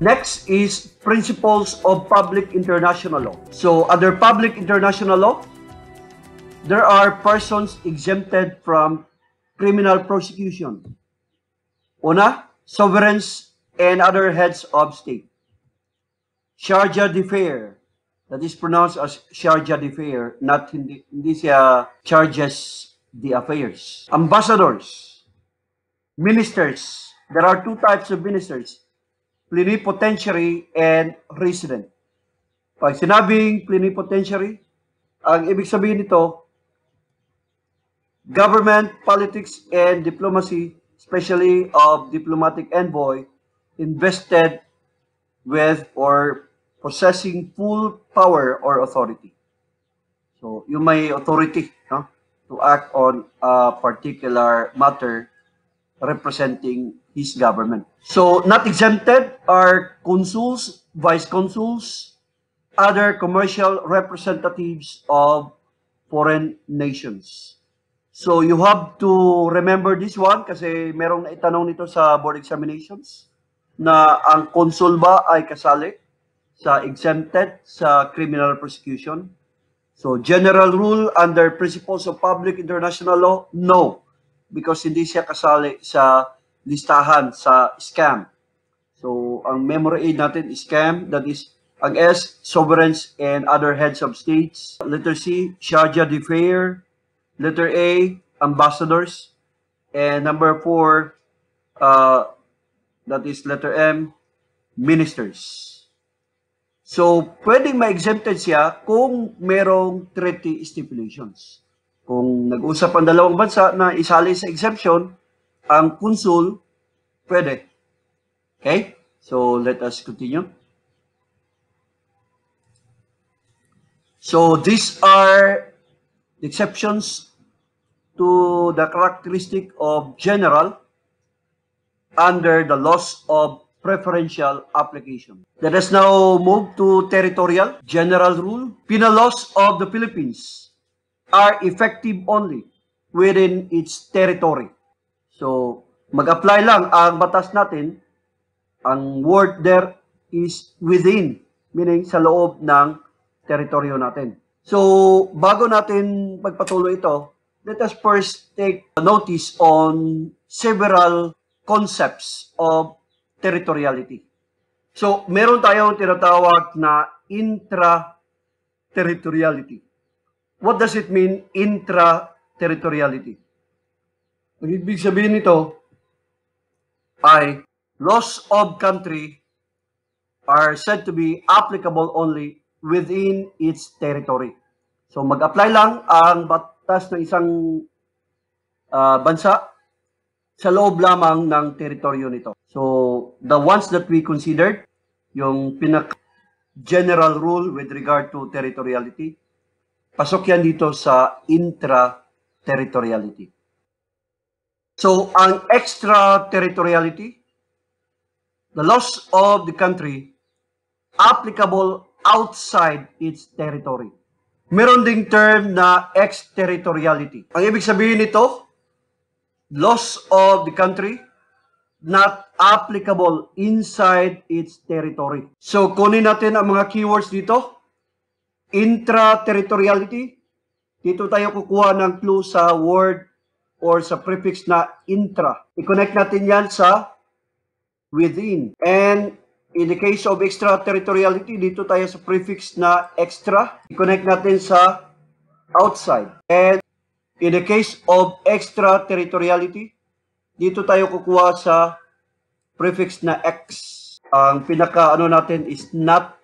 Next is principles of public international law. So, under public international law, there are persons exempted from criminal prosecution. Una, sovereigns and other heads of state. Sharjah d'affair, that is pronounced as Sharjah d'affair, not hindi, hindi siya charges the affairs. Ambassadors, ministers, there are two types of ministers, plenipotentiary and resident. Pag sinabing plenipotentiary, ang ibig sabihin nito, government, politics, and diplomacy, especially of diplomatic envoy, invested with or possessing full power or authority. So, yung may authority no, to act on a particular matter representing his government. So, not exempted are consuls, vice consuls, other commercial representatives of foreign nations. So, you have to remember this one kasi merong naitanong nito sa board examinations na ang consul ba ay kasali sa exempted sa criminal prosecution. So, general rule under principles of public international law, no. Because hindi siya kasali sa listahan sa scam. So, ang memory aid natin is scam. That is, ang S, sovereigns and other heads of states. Letter C, Sharjah d'affair. Letter A, ambassadors. And number four, uh, that is letter M, ministers. So, pwedeng ma-exempted siya kung merong treaty stipulations. Kung nag-usap ang dalawang bansa na isali sa exemption, ang consul, pwede. Okay? So, let us continue. So, these are exceptions to the characteristic of general under the laws of preferential application. Let us now move to territorial general rule. Penal laws of the Philippines are effective only within its territory. So, mag-apply lang ang batas natin. Ang word there is within, meaning sa loob ng teritoryo natin. So, bago natin pagpatuloy ito, let us first take notice on several concepts of territoriality. So, meron tayong tinatawag na intra-territoriality. What does it mean, intra-territoriality? Ang ibig sabihin nito ay laws of country are said to be applicable only within its territory. So mag-apply lang ang batas ng isang uh, bansa sa loob lamang ng teritoryo nito. So, the ones that we considered, yung pinaka general rule with regard to territoriality, pasok yan dito sa intra-territoriality. So, ang extra-territoriality, the laws of the country applicable outside its territory. Meron ding term na exterritoriality. Ang ibig sabihin nito, laws of the country not applicable inside its territory. So, kunin natin ang mga keywords dito. Intra-territoriality. Dito tayo kukuha ng clue sa word or sa prefix na intra. I-connect natin yan sa within. And in the case of extraterritoriality, dito tayo sa prefix na extra. I-connect natin sa outside. And In the case of extraterritoriality, dito tayo kukuha sa prefix na X. Ang pinaka ano natin is not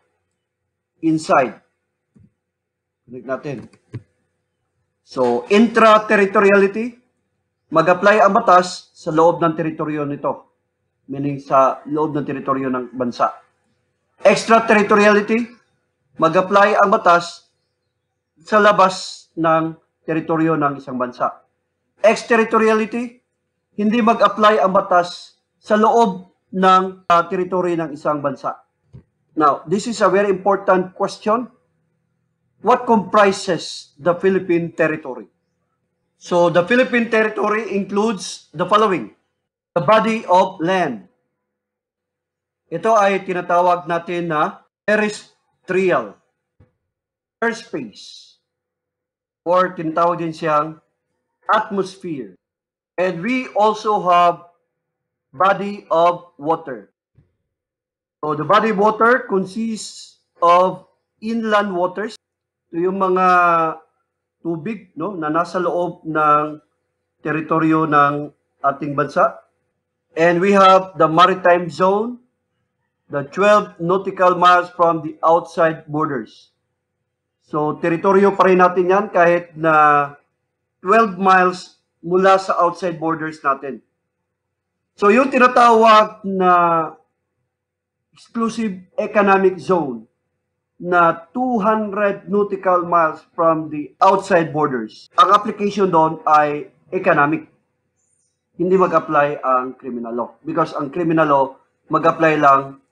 inside. Connect natin. So, intra-territoriality, mag-apply ang batas sa loob ng teritoryo nito. Meaning sa loob ng teritoryo ng bansa. Extraterritoriality, mag-apply ang batas sa labas ng teritoryo ng isang bansa. Exterritoriality, hindi mag-apply ang batas sa loob ng uh, teritoryo ng isang bansa. Now, this is a very important question. What comprises the Philippine territory? So, the Philippine territory includes the following. The body of land. Ito ay tinatawag natin na terrestrial airspace or tinatawag din siyang atmosphere. And we also have body of water. So the body of water consists of inland waters. Ito yung mga tubig no, na nasa loob ng teritoryo ng ating bansa. And we have the maritime zone, the 12 nautical miles from the outside borders. So, teritoryo pa rin natin yan kahit na 12 miles mula sa outside borders natin. So, yung tinatawag na exclusive economic zone na 200 nautical miles from the outside borders. Ang application doon ay economic. Hindi mag-apply ang criminal law. Because ang criminal law, mag-apply lang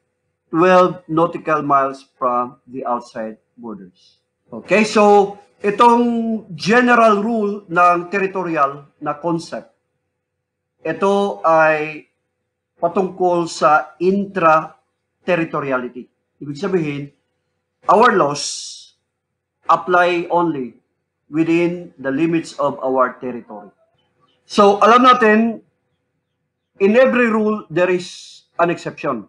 12 nautical miles from the outside borders. Okay, so itong general rule ng territorial na concept, ito ay patungkol sa intra-territoriality. Ibig sabihin, our laws apply only within the limits of our territory. So, alam natin, in every rule, there is an exception.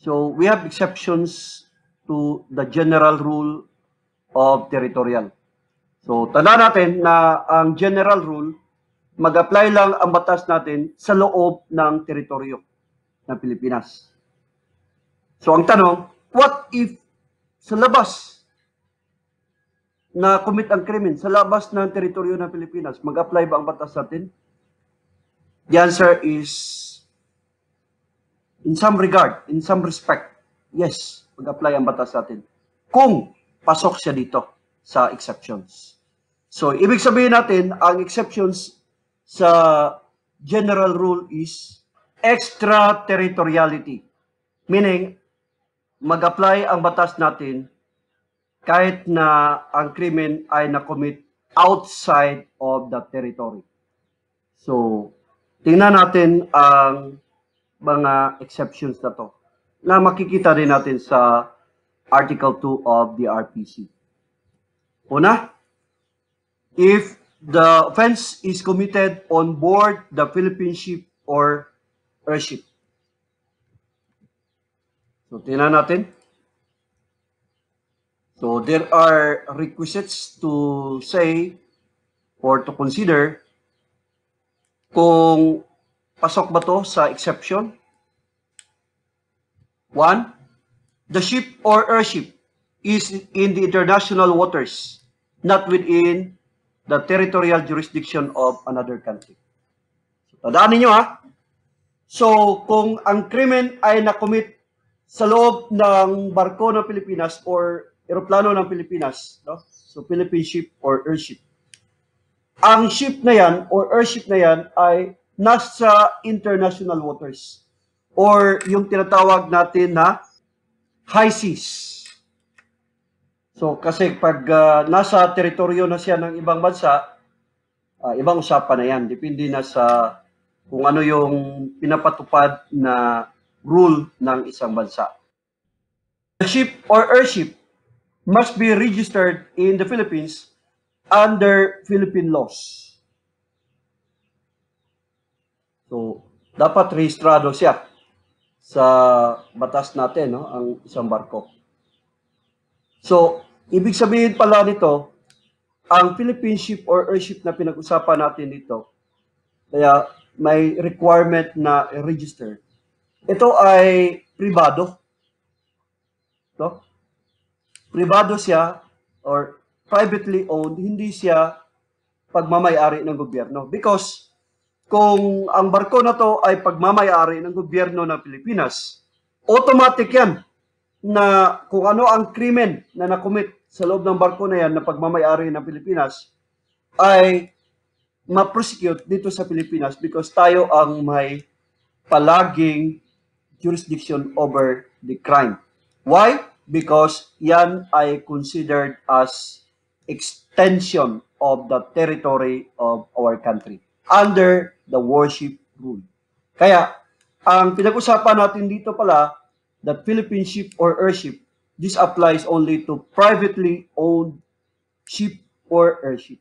So, we have exceptions to the general rule of territorial. So, tanda natin na ang general rule, mag-apply lang ang batas natin sa loob ng teritoryo ng Pilipinas. So, ang tanong, what if sa labas na commit ang krimen, sa labas ng teritoryo ng Pilipinas, mag-apply ba ang batas natin? The answer is, in some regard, in some respect, yes, mag-apply ang batas natin. Kung pasok siya dito sa exceptions. So, ibig sabihin natin, ang exceptions sa general rule is extraterritoriality. Meaning, mag-apply ang batas natin kahit na ang krimen ay na-commit outside of the territory. So, tingnan natin ang mga exceptions na to na makikita din natin sa Article 2 of the RPC. Una, if the offense is committed on board the Philippine ship or airship. So, tingnan natin. So, there are requisites to say or to consider kung pasok ba to sa exception. One, the ship or airship is in the international waters, not within the territorial jurisdiction of another country. So, tandaan ninyo ha. So, kung ang krimen ay nakomit sa loob ng barko ng Pilipinas or eroplano ng Pilipinas, no? so Philippine ship or airship, ang ship na yan or airship na yan ay nasa international waters or yung tinatawag natin na high seas. So kasi pag uh, nasa teritoryo na siya ng ibang bansa, uh, ibang usapan na yan. Depende na sa kung ano yung pinapatupad na rule ng isang bansa. The ship or airship must be registered in the Philippines under Philippine laws. So, dapat rehistrado siya sa batas natin, no, ang isang barko. So, ibig sabihin pala nito, ang Philippine ship or airship na pinag-usapan natin dito, kaya may requirement na register. Ito ay privado. No? Privado siya or privately owned, hindi siya pagmamayari ng gobyerno. Because kung ang barko na to ay pagmamayari ng gobyerno ng Pilipinas, automatic yan na kung ano ang krimen na nakumit sa loob ng barko na yan na pagmamayari ng Pilipinas ay ma-prosecute dito sa Pilipinas because tayo ang may palaging jurisdiction over the crime. Why? Because yan ay considered as extension of the territory of our country under the worship rule. Kaya, ang pinag-usapan natin dito pala, that Philippine ship or airship, this applies only to privately owned ship or airship.